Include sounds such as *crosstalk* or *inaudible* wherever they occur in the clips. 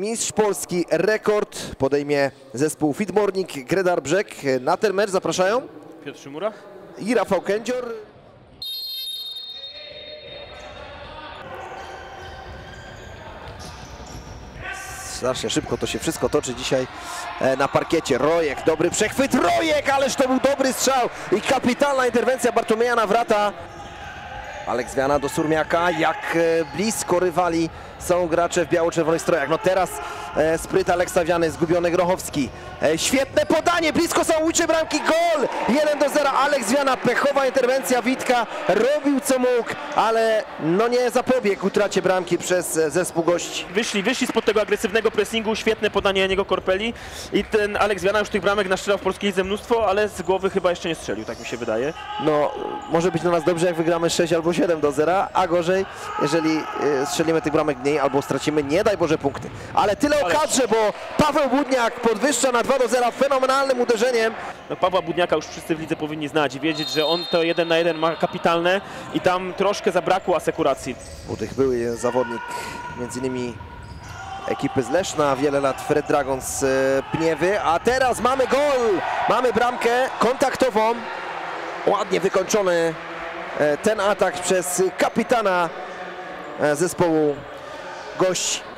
Mistrz Polski rekord podejmie zespół Fit Morning Gredar Brzeg. Na ten mecz zapraszają Piotr Szymura. i Rafał Kędzior. Strasznie szybko to się wszystko toczy dzisiaj e, na parkiecie. Rojek, dobry przechwyt, Rojek, ależ to był dobry strzał i kapitalna interwencja Bartłomieja Nawrata. Aleks Wiana do Surmiaka, jak e, blisko rywali są gracze w biało-czerwonych strojach. No teraz spryt Aleksa Wiany, zgubiony Grochowski. E, świetne podanie, blisko są ujcze bramki, gol! 1 do 0, Aleks Wiana, pechowa interwencja Witka, robił co mógł, ale no nie zapobiegł utracie bramki przez e, zespół gości. Wyszli, wyszli spod tego agresywnego pressingu, świetne podanie Janiego Korpeli i ten Aleks Wiana już tych bramek naszczylał w polskiej lidze mnóstwo, ale z głowy chyba jeszcze nie strzelił, tak mi się wydaje. No, może być dla nas dobrze, jak wygramy 6 albo 7 do 0, a gorzej, jeżeli e, strzelimy tych bramek mniej albo stracimy, nie daj Boże, punkty. Ale tyle o kadrze, bo Paweł Budniak podwyższa na 2 do 0 fenomenalnym uderzeniem. No, Pawła Budniaka już wszyscy w lidze powinni znać i wiedzieć, że on to jeden na jeden ma kapitalne i tam troszkę zabrakło asekuracji. Budych były zawodnik między innymi ekipy z Leszna, wiele lat Fred Dragon z e, Pniewy, a teraz mamy gol, mamy bramkę kontaktową, ładnie wykończony e, ten atak przez kapitana e, zespołu gości.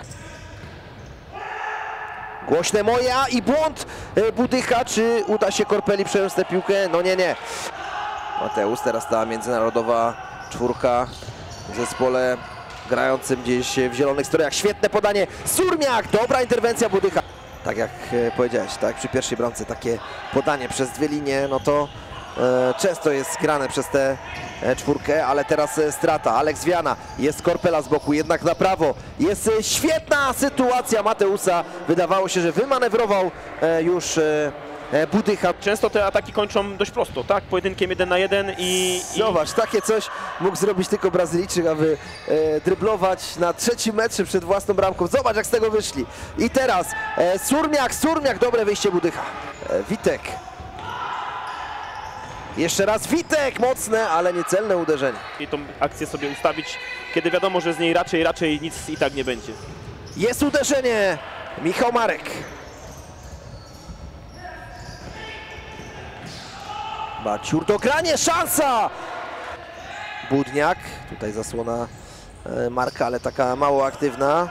Głośne moja i błąd e, Budycha, czy uda się Korpeli przejąć tę piłkę? No nie, nie. Mateusz, teraz ta międzynarodowa czwórka w zespole grającym gdzieś w zielonych strojach. Świetne podanie. Surmiak, dobra interwencja Budycha. Tak jak e, powiedziałeś, tak przy pierwszej bramce takie podanie przez dwie linie, no to często jest grane przez tę e, czwórkę, ale teraz e, strata. Aleks Wiana, jest Korpela z boku, jednak na prawo. Jest e, świetna sytuacja Mateusa. Wydawało się, że wymanewrował e, już e, e, Budycha. Często te ataki kończą dość prosto, tak? Pojedynkiem jeden na jeden i, i Zobacz, takie coś mógł zrobić tylko Brazylijczyk, aby e, dryblować na trzecim metrze przed własną bramką. Zobacz, jak z tego wyszli. I teraz e, Surmiak, Surmiak, dobre wyjście Budycha. E, Witek. Jeszcze raz Witek, mocne, ale niecelne uderzenie. i tą akcję sobie ustawić, kiedy wiadomo, że z niej raczej, raczej nic i tak nie będzie. Jest uderzenie. Michał Marek. Baciur dogranie, szansa! Budniak, tutaj zasłona e, Marka, ale taka mało aktywna.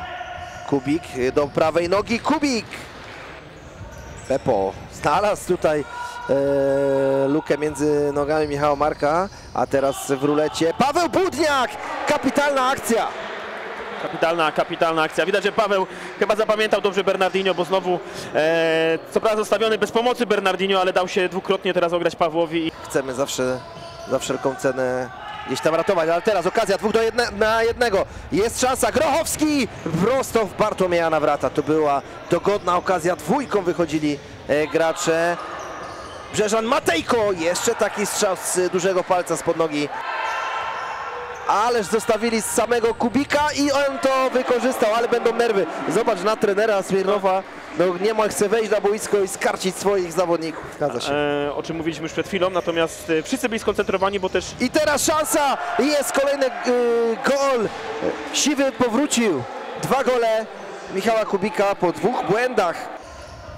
Kubik e, do prawej nogi, Kubik! Pepo znalazł tutaj lukę między nogami Michała Marka, a teraz w rulecie Paweł Budniak! Kapitalna akcja! Kapitalna, kapitalna akcja. Widać, że Paweł chyba zapamiętał dobrze Bernardinho, bo znowu e, co prawda zostawiony bez pomocy Bernardinho, ale dał się dwukrotnie teraz ograć Pawłowi. chcemy zawsze za wszelką cenę gdzieś tam ratować, ale teraz okazja dwóch do jedne, na jednego. Jest szansa, Grochowski prosto w Bartłomieja Nawrata. To była dogodna okazja, dwójką wychodzili e, gracze. Brzeżan Matejko, jeszcze taki strzał z dużego palca spod nogi. Ależ zostawili z samego Kubika i on to wykorzystał, ale będą nerwy. Zobacz na trenera Smirnowa, no niemal chce wejść na boisko i skarcić swoich zawodników. Zgadza się. E, o czym mówiliśmy już przed chwilą, natomiast e, wszyscy byli skoncentrowani, bo też I teraz szansa! I Jest kolejny y, gol! Siwy powrócił. Dwa gole Michała Kubika po dwóch błędach.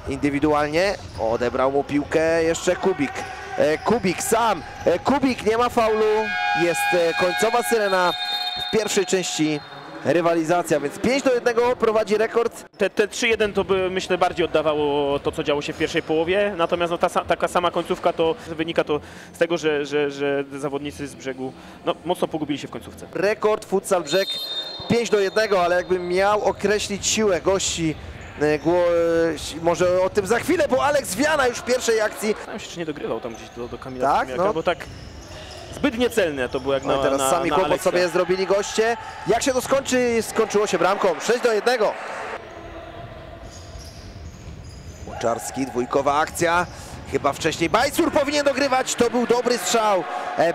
Indywidualnie odebrał mu piłkę jeszcze Kubik. E, Kubik sam. E, Kubik nie ma faulu. Jest e, końcowa syrena w pierwszej części rywalizacja, więc 5 do 1 prowadzi rekord. te, te 3-1 to by myślę bardziej oddawało to, co działo się w pierwszej połowie, natomiast no, ta, taka sama końcówka to wynika to z tego, że, że, że zawodnicy z brzegu no, mocno pogubili się w końcówce. rekord futsal brzeg 5 do 1, ale jakbym miał określić siłę gości, może o tym za chwilę, bo Aleks Wiana już w pierwszej akcji. Zastanawiam się, czy nie dogrywał tam gdzieś do, do Kamila Tak, no. bo tak zbyt niecelne to było jak No na teraz na, sami na kłopot Aleksa. sobie zrobili goście. Jak się to skończy? Skończyło się bramką 6 do 1. Łoczarski, dwójkowa akcja. Chyba wcześniej Bajcur powinien dogrywać. To był dobry strzał. E,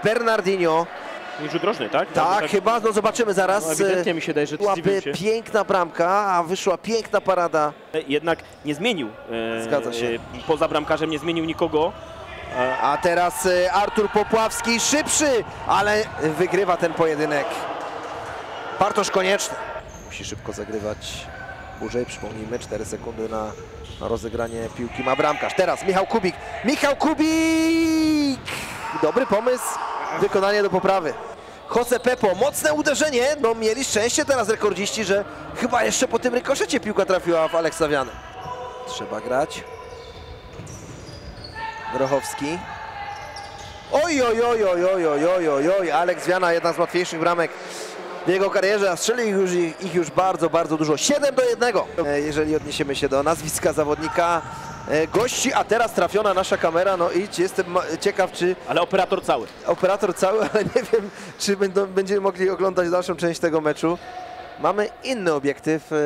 Bernardinho. Rzut rożny, tak? Tak, Jakby chyba, no zobaczymy zaraz. No, ewidentnie mi się daje, że Byłaby piękna bramka, a wyszła piękna parada. Jednak nie zmienił. E, Zgadza się. E, poza bramkarzem nie zmienił nikogo. E, A teraz y, Artur Popławski szybszy, ale wygrywa ten pojedynek. Bartosz Konieczny. Musi szybko zagrywać dłużej. Przypomnijmy, 4 sekundy na, na rozegranie piłki ma bramkarz. Teraz Michał Kubik. Michał Kubik! Dobry pomysł, wykonanie do poprawy. Jose Pepo, mocne uderzenie. No mieli szczęście teraz rekordziści, że chyba jeszcze po tym rykoszecie piłka trafiła w Aleksa Wianę. Trzeba grać. Grochowski. Oj, oj, oj, oj, oj, oj, oj, oj, oj, Aleks Wiana, jedna z łatwiejszych bramek w jego karierze, a strzelił ich już, ich już bardzo, bardzo dużo. 7 do 1, e, jeżeli odniesiemy się do nazwiska zawodnika gości, a teraz trafiona nasza kamera, no i jestem ciekaw, czy Ale operator cały. operator cały, *laughs* ale nie wiem, czy będą, będziemy mogli oglądać dalszą część tego meczu. Mamy inny obiektyw, e,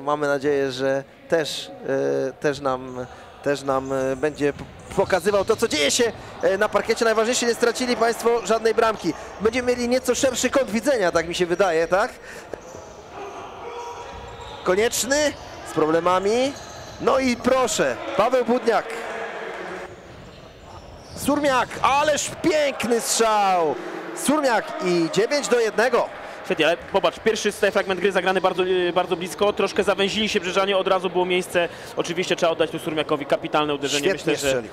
mamy nadzieję, że też, e, też nam, też nam e, będzie pokazywał to, co dzieje się e, na parkiecie. Najważniejsze, nie stracili Państwo żadnej bramki. Będziemy mieli nieco szerszy kąt widzenia, tak mi się wydaje, tak? Konieczny, z problemami. No i proszę, Paweł Budniak. Surmiak, ależ piękny strzał! Surmiak i 9 do 1. Świetnie, ale popatrz, pierwszy tutaj fragment gry zagrany bardzo, y, bardzo blisko, troszkę zawęzili się Brzeżanie, od razu było miejsce. Oczywiście trzeba oddać tu Surmiakowi kapitalne uderzenie. Świetnie Myślę, że strzelił.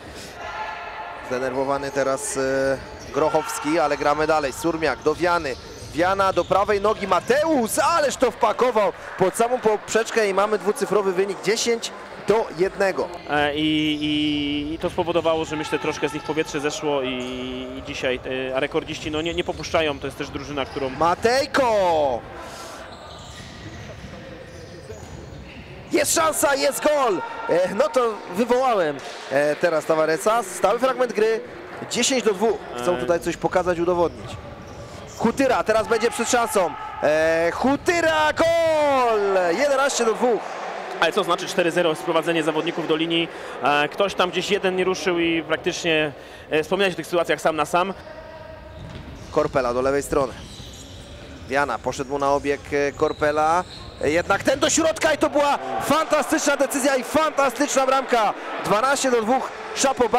Zdenerwowany teraz e, Grochowski, ale gramy dalej. Surmiak do Wiany. Wiana do prawej nogi Mateusz, ależ to wpakował pod samą poprzeczkę i mamy dwucyfrowy wynik 10 do 1. E, I, i, I to spowodowało, że myślę troszkę z nich powietrze zeszło i, i dzisiaj, e, a rekordziści no nie, nie popuszczają, to jest też drużyna, którą Matejko! Jest szansa, jest gol! E, no to wywołałem teraz Tavaresa. Stały fragment gry 10 do 2. Chcą tutaj coś pokazać, udowodnić. Hutyra teraz będzie przed szansą. Hutyra, gol! 11 do 2. Ale co znaczy 4-0 sprowadzenie zawodników do linii? E, Ktoś tam gdzieś jeden nie ruszył i praktycznie e, wspominałeś o tych sytuacjach sam na sam. Korpela do lewej strony. Wiana poszedł mu na obieg e, Korpela. Jednak ten do środka i to była fantastyczna decyzja i fantastyczna bramka. 12 do 2. Chapeau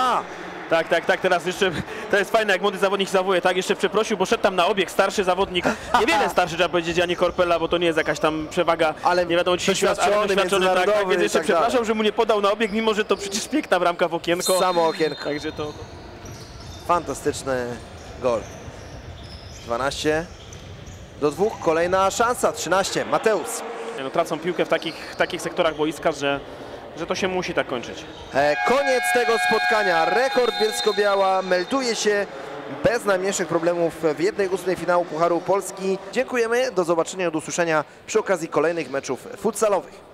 Tak, tak, tak, teraz jeszcze, to jest fajne, jak młody zawodnik się zachowuje, tak, jeszcze przeprosił, bo szedł tam na obieg, starszy zawodnik, niewiele *laughs* starszy, trzeba powiedzieć, a nie Korpela, bo to nie jest jakaś tam przewaga, Ale nie wiadomo, 10 lat, ale doświadczony, doświadczony, tak, tak, więc jeszcze tak dalej. przepraszam, że mu nie podał na obieg, mimo że to przecież piękna bramka w okienko, Samo okienko. także to... Fantastyczny gol. 12 do 2. Kolejna szansa. 13. Mateusz. No, tracą piłkę w takich, takich sektorach boiska, że, że to się musi tak kończyć. E, koniec tego spotkania. Rekord Bielsko-Biała melduje się bez najmniejszych problemów w jednej ósmej finału Pucharu Polski. Dziękujemy. Do zobaczenia, do usłyszenia przy okazji kolejnych meczów futsalowych.